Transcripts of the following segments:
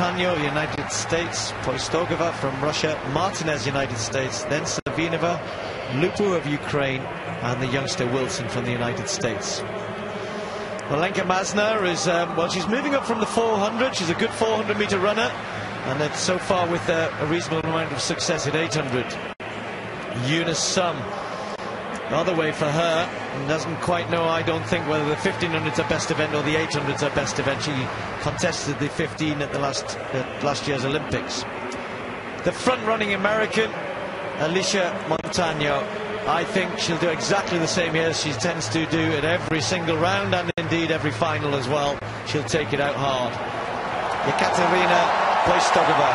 Montano, United States, Poistogova from Russia, Martinez, United States, then Savinova, Lupu of Ukraine, and the youngster Wilson from the United States. Malenka Masna is, um, well, she's moving up from the 400. She's a good 400 meter runner, and so far with uh, a reasonable amount of success at 800. Eunice Sum, other way for her, doesn't quite know, I don't think, whether the 1500's her best event or the 800's her best event. She contested the 15 at the last, last year's Olympics. The front running American, Alysia Montano, I think she'll do exactly the same here as she tends to do at every single round and indeed every final as well. She'll take it out hard. Ekaterina Poistogova,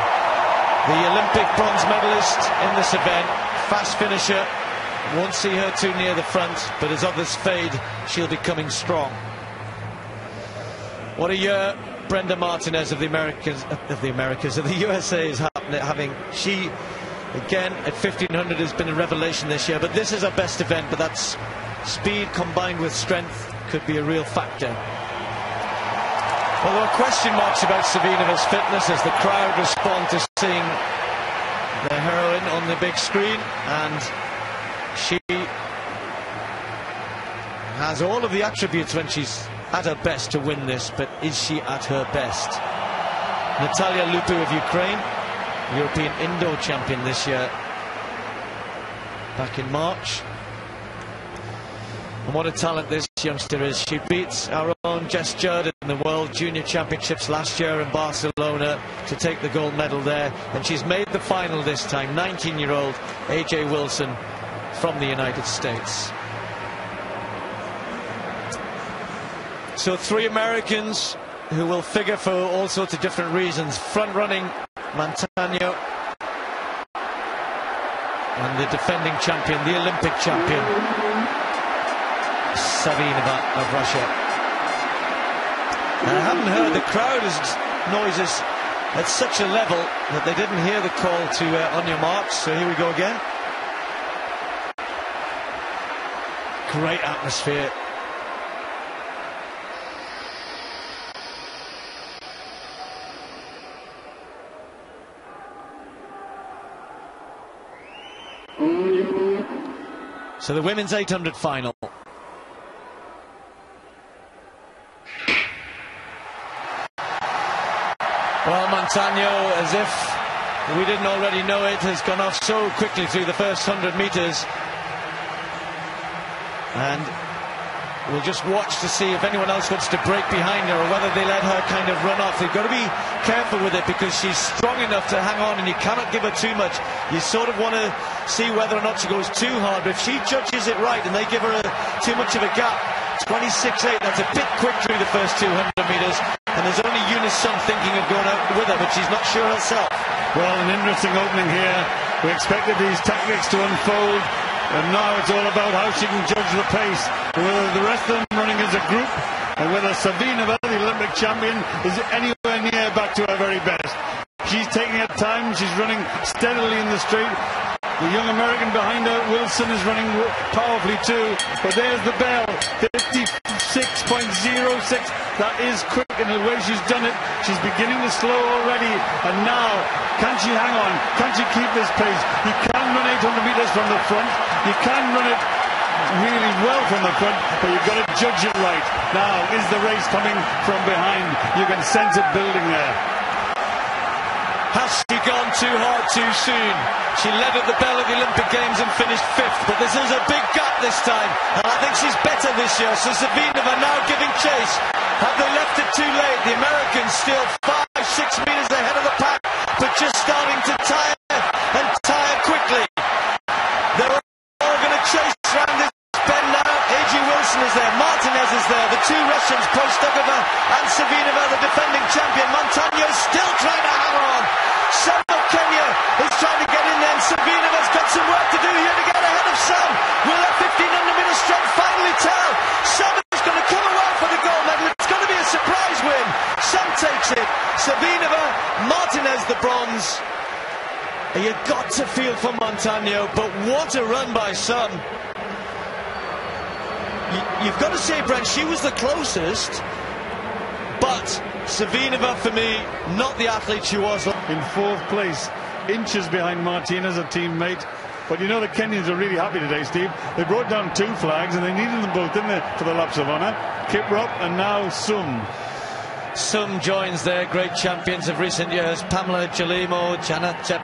the Olympic bronze medalist in this event, fast finisher. Won't see her too near the front, but as others fade, she'll be coming strong. What a year Brenda Martinez of the Americas, of the Americas, of the USA is having. She Again, at 1500 has been a revelation this year, but this is our best event, but that's speed combined with strength could be a real factor. Well, there are question marks about Savinova's fitness as the crowd respond to seeing the heroine on the big screen, and she has all of the attributes when she's at her best to win this, but is she at her best? Natalia Lupu of Ukraine European indoor champion this year back in March. And what a talent this youngster is. She beats our own Jess Judd in the World Junior Championships last year in Barcelona to take the gold medal there. And she's made the final this time. 19-year-old Ajee Wilson from the United States. So three Americans who will figure for all sorts of different reasons. Front-running Montano and the defending champion, the Olympic champion, Savinova of Russia. I haven't heard the crowd is noises at such a level that they didn't hear the call to uh, on your marks. So here we go again. Great atmosphere. So the women's 800 final. Well, Montano, as if we didn't already know it, has gone off so quickly through the first 100 metres. And We'll just watch to see if anyone else wants to break behind her or whether they let her kind of run off. They've got to be careful with it because she's strong enough to hang on and you cannot give her too much. You sort of want to see whether or not she goes too hard. But if she judges it right and they give her a, too much of a gap, 26.8, that's a bit quick through the first 200 metres. And there's only Eunice Sum thinking of going out with her, but she's not sure herself. Well, an interesting opening here. We expected these tactics to unfold. And now it's all about how she can judge the pace, whether the rest of them running as a group, and whether Savinova, the Olympic champion, is anywhere near back to her very best. She's taking her time, she's running steadily in the straight. The young American behind her, Wilson, is running powerfully too. But there's the bell, 56.06. That is quick in the way she's done it. She's beginning to slow already. And now, can she hang on? Can she keep this pace? You can run 800 metres from the front. You can run it really well from the front, but you've got to judge it right. Now, is the race coming from behind? You can sense it building there. Has she gone too hard too soon? She led at the bell of the Olympic Games and finished fifth, but this is a big gap this time, and I think she's better this year. So Savinova now giving chase. Have they left it too late? The Americans still five, six metres ahead of the pack, but just starting to tire and tire quickly. They're chase round this bend now. Ajee Wilson is there. Martinez is there. The two Russians, Poistogova Savinova, the defending champion. Montano still trying to hammer on. Of Kenya is trying to get in there, Savinova's got some work to do here to get ahead of Sum. Will that 1500 meter strength finally tell? Sum is going to come away for the gold medal. It's going to be a surprise win. Sum takes it. Savinova, Martinez the bronze. You got to feel for Montano, but what a run by Sum. You, have got to say, Brent, she was the closest, But Savinova, for me, not the athlete she was. In fourth place, inches behind Martinez, a teammate. But you know the Kenyans are really happy today, Steve. They brought down two flags and they needed them both, didn't they, for the laps of honour? Kiprop and now Sum. Sum joins their great champions of recent years, Pamela Jelimo, Janet